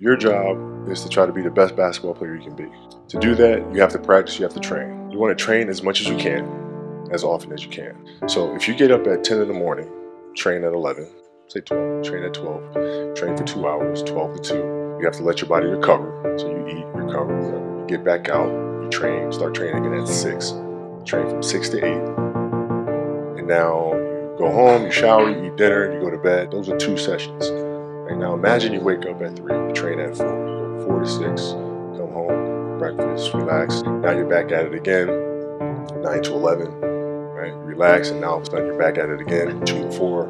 Your job is to try to be the best basketball player you can be. To do that, you have to practice, you have to train. You want to train as much as you can, as often as you can. So if you get up at 10 in the morning, train at 11, say 12, train at 12, train for two hours, 12 to 2. You have to let your body recover. So you eat, recover, get back out, you train, start training again at 6. Train from 6 to 8. And now you go home, you shower, you eat dinner, you go to bed. Those are two sessions. Right now, imagine you wake up at 3, you train at 4, 4 to 6, come home, breakfast, relax. Now you're back at it again, 9 to 11, right? Relax, and now all of a sudden you're back at it again, 2 to 4,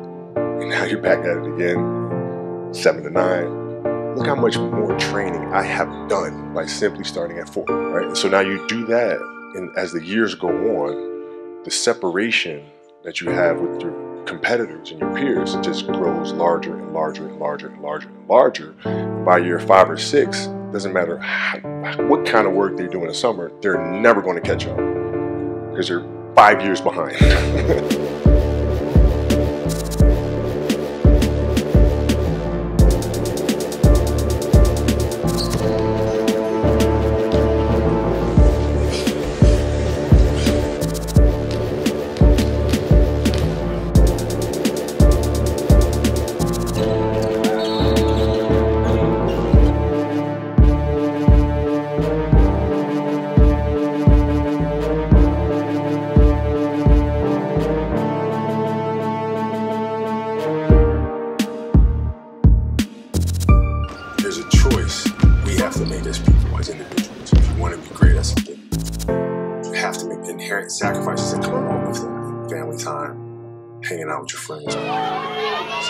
and now you're back at it again, 7 to 9. Look how much more training I have done by simply starting at 4, right? And so now you do that, and as the years go on, the separation that you have with your competitors and your peers, just grows larger and larger and larger and larger and larger. By year five or six, doesn't matter how, what kind of work they do in the summer, they're never going to catch up because they're five years behind.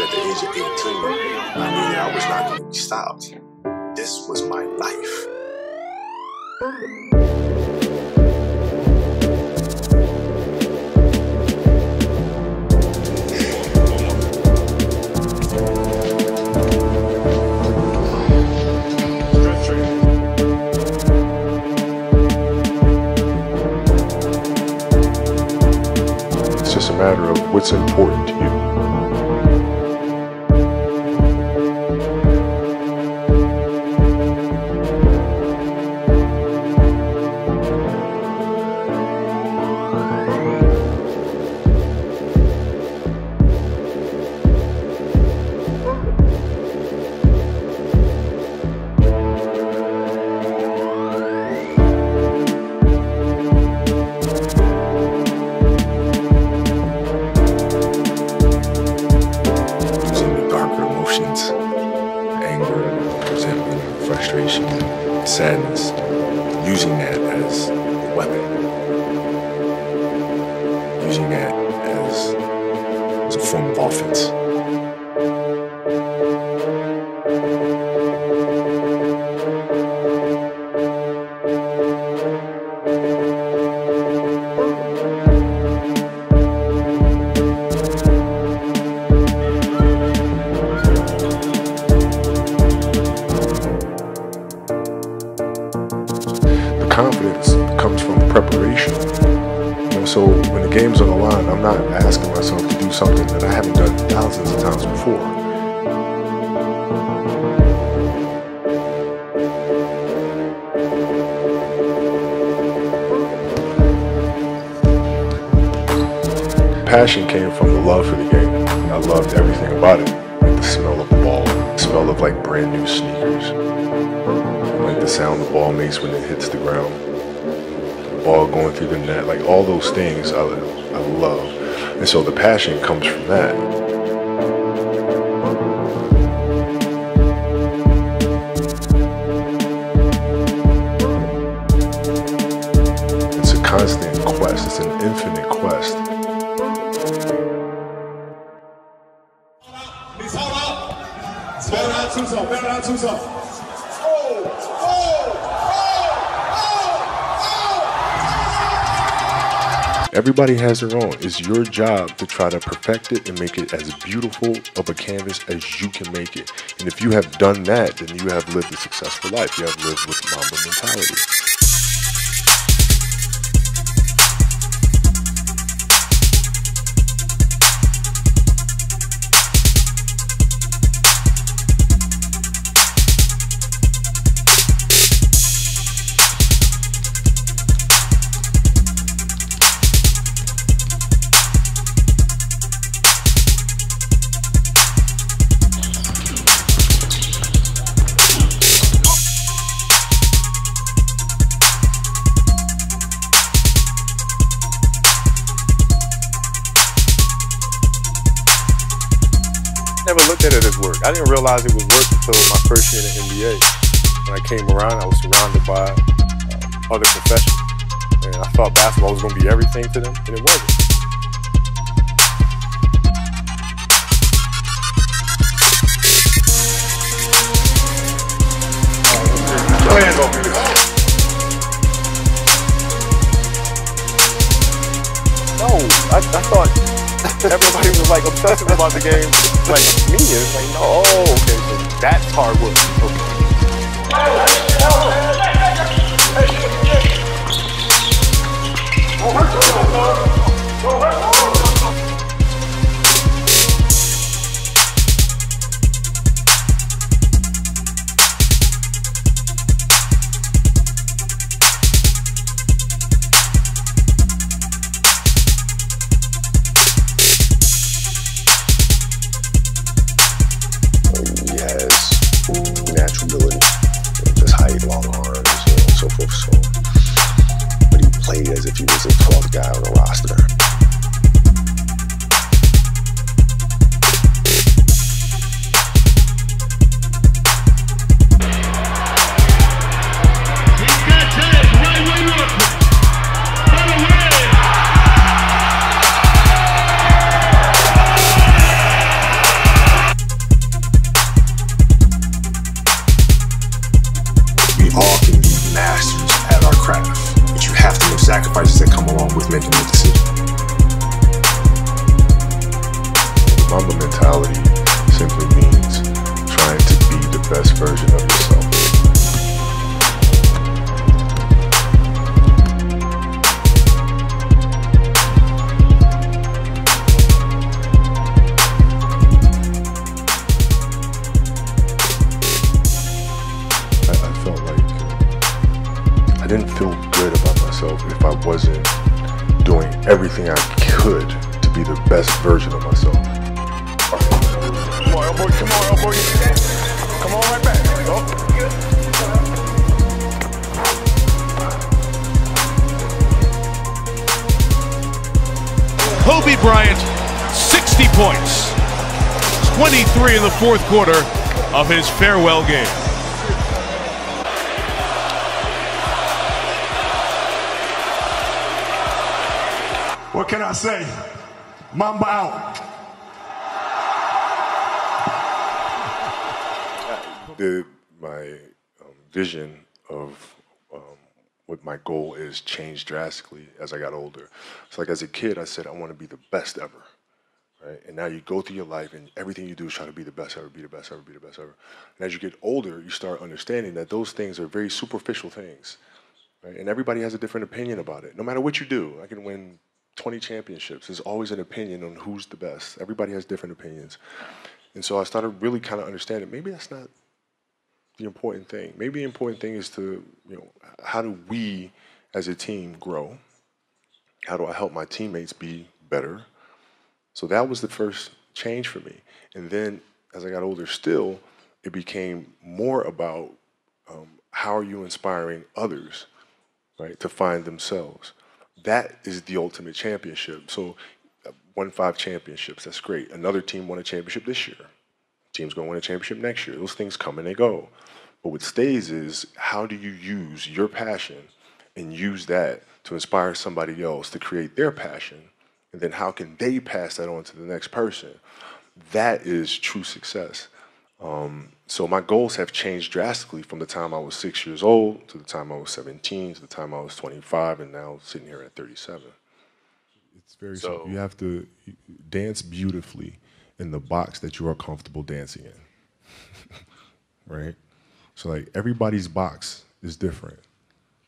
At the age of 18, I knew that I was not going to be stopped. This was my life. It's just a matter of what's important to you. Confidence comes from preparation. So when the game's on the line, I'm not asking myself to do something that I haven't done thousands of times before. Passion came from the love for the game. I loved everything about it. Like the smell of the ball, the smell of like brand new sneakers, like the sound the ball makes when it hits the ground, the ball going through the net, like all those things I, I love. And so the passion comes from that. It's a constant quest, it's an infinite quest. Oh, oh, oh, Everybody has their own. It's your job to try to perfect it and make it as beautiful of a canvas as you can make it. And if you have done that, then you have lived a successful life. You have lived with Mamba mentality. Work. I didn't realize it was work until my first year in the NBA. When I came around, I was surrounded by uh, other professionals. And I thought basketball was going to be everything to them, and it wasn't. No, I, I thought everybody was like obsessive about the game, like me. It's like, no, oh, okay, so that's hard work. he ability, you height, long arms, you know, so forth. So, but he played as if he was a 12th guy on the roster. Making a decision. Mamba mentality simply means trying to be the best version of yourself. I, felt like I didn't feel good about myself if I wasn't everything I could to be the best version of myself. Come on, elbow, come on, elbow. Come on right back. Oh. Kobe Bryant, 60 points. 23 in the fourth quarter of his farewell game. What can I say? Mamba out. the my um, vision of um, what my goal is changed drastically as I got older. So like as a kid, I said I want to be the best ever, right? And now you go through your life and everything you do is try to be the best ever, be the best ever, be the best ever. And as you get older, you start understanding that those things are very superficial things, right? And everybody has a different opinion about it. No matter what you do, I can win 20 championships. There's always an opinion on who's the best. Everybody has different opinions. And so I started really kind of understanding maybe that's not the important thing. Maybe the important thing is to, you know, how do we as a team grow? How do I help my teammates be better? So that was the first change for me. And then as I got older still, it became more about um, how are you inspiring others, right, to find themselves. That is the ultimate championship. So won five championships, that's great. Another team won a championship this year. Team's going to win a championship next year. Those things come and they go. But what stays is how do you use your passion and use that to inspire somebody else to create their passion? And then how can they pass that on to the next person? That is true success. Um, so my goals have changed drastically from the time I was six years old to the time I was 17 to the time I was 25 and now sitting here at 37. It's very So- simple. You have to dance beautifully in the box that you are comfortable dancing in. right? So like everybody's box is different.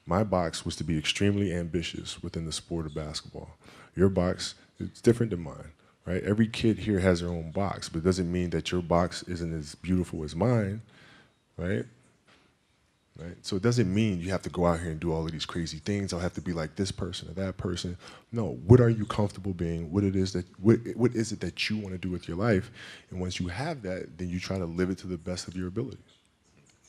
My box was to be extremely ambitious within the sport of basketball. Your box is different than mine, right? Every kid here has their own box, but it doesn't mean that your box isn't as beautiful as mine, right? Right? So it doesn't mean you have to go out here and do all of these crazy things. I'll have to be like this person or that person. No, what are you comfortable being? What it is that what what is it that you want to do with your life? And once you have that, then you try to live it to the best of your ability.